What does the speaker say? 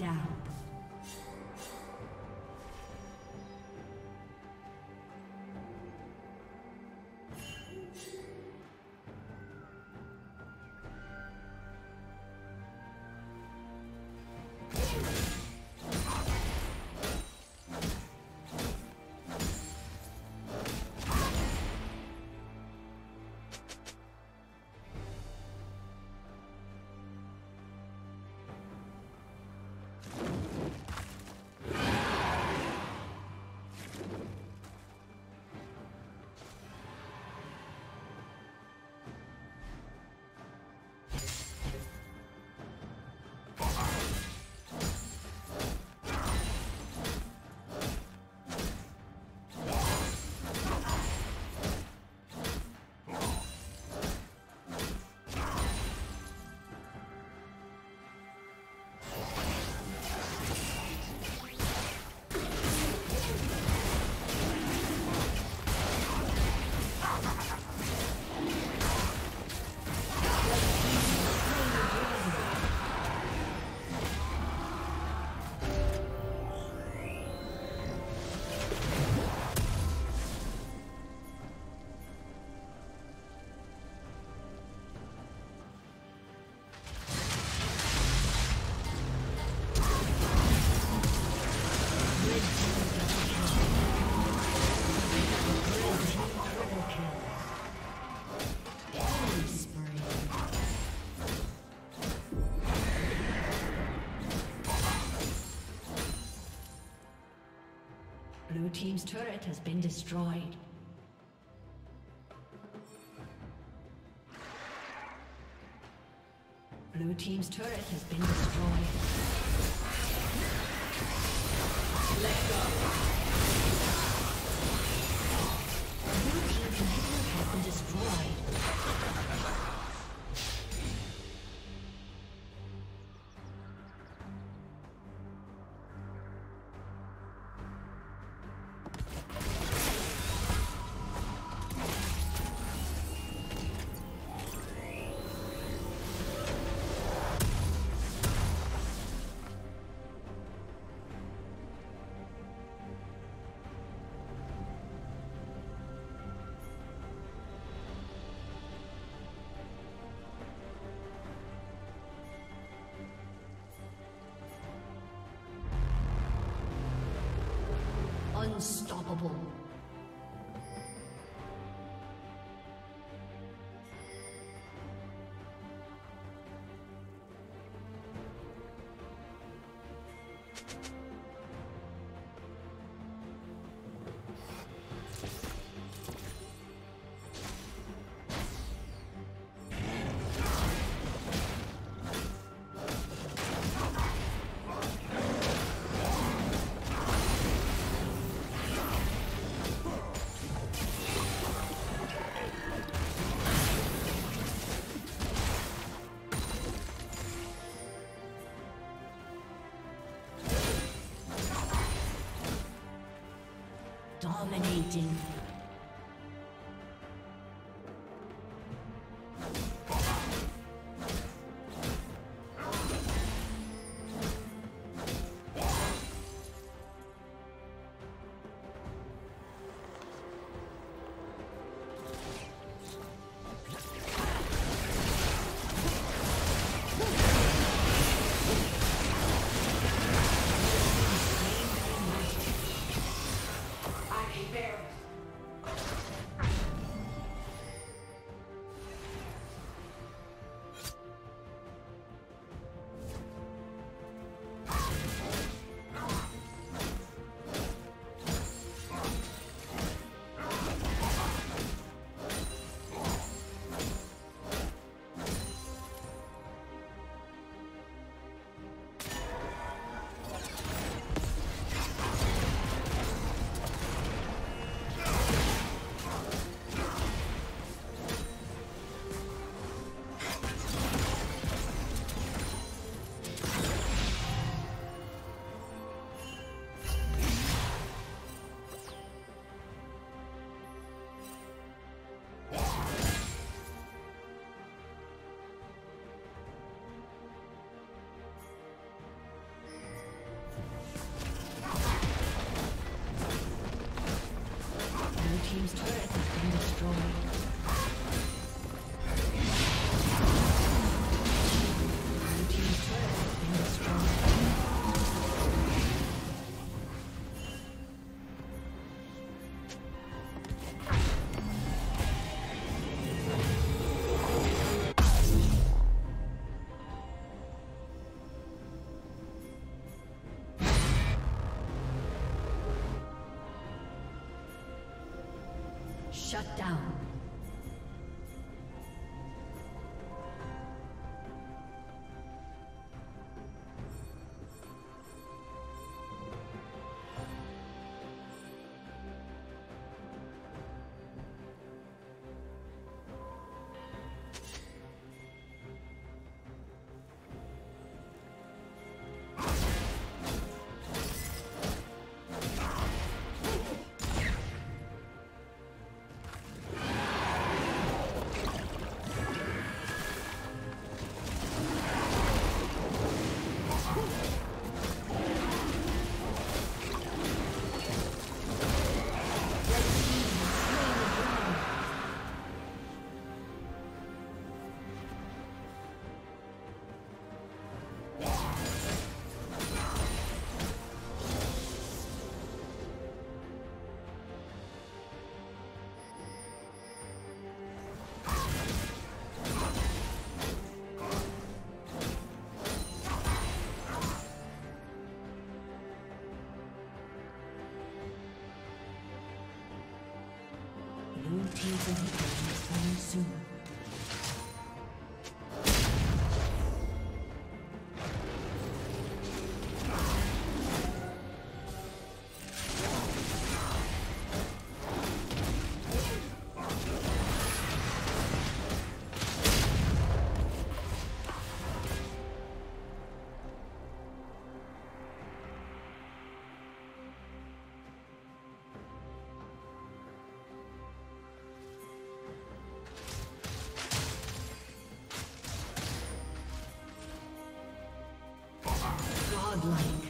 down. Team's turret has been destroyed. Blue team's turret has been destroyed. Let go. Blue team's inhibitor has been destroyed. Unstoppable. Dominating. Destroyed. Shut down. Inhibitor is coming soon. Godlike.